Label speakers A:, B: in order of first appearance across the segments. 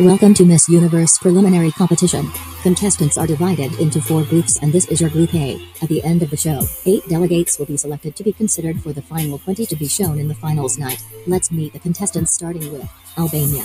A: Welcome to Miss Universe preliminary competition. Contestants are divided into four groups and this is your group A. At the end of the show, eight delegates will be selected to be considered for the final 20 to be shown in the finals night. Let's meet the contestants starting with Albania.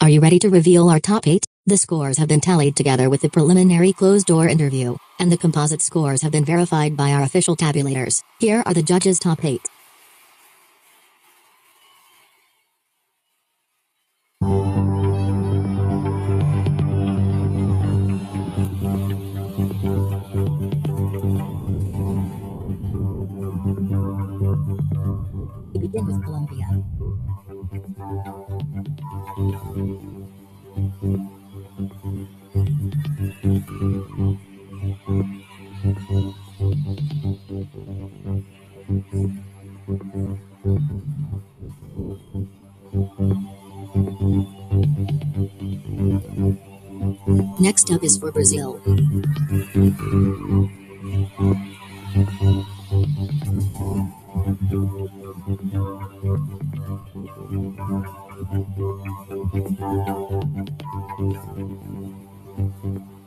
A: Are you ready to reveal our top 8? The scores have been tallied together with the preliminary closed-door interview, and the composite scores have been verified by our official tabulators. Here are the judges' top 8. We begin with Colombia. Next up is for Brazil. Thank you.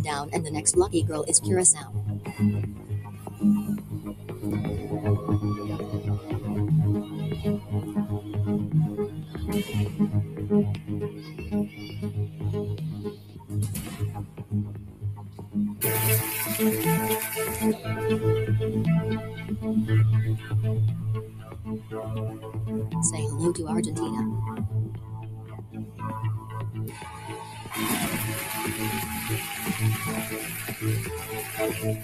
A: One down, and the next lucky girl is Curacao. Say hello to Argentina. Ready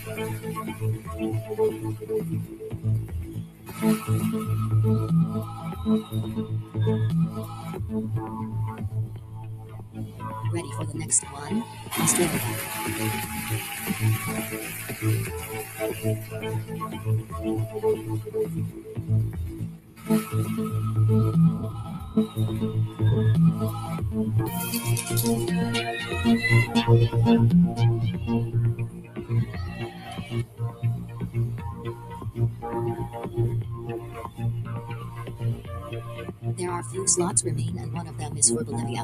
A: for the next one? Australia. Are few slots remain and one of them is for Bolivia.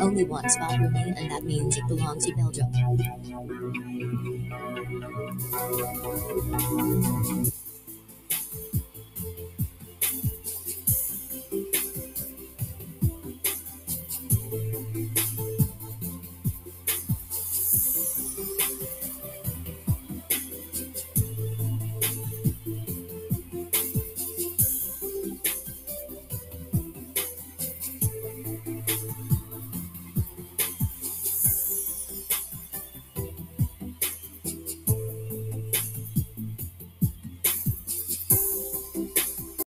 A: Only one spot remain and that means it belongs to Belgium.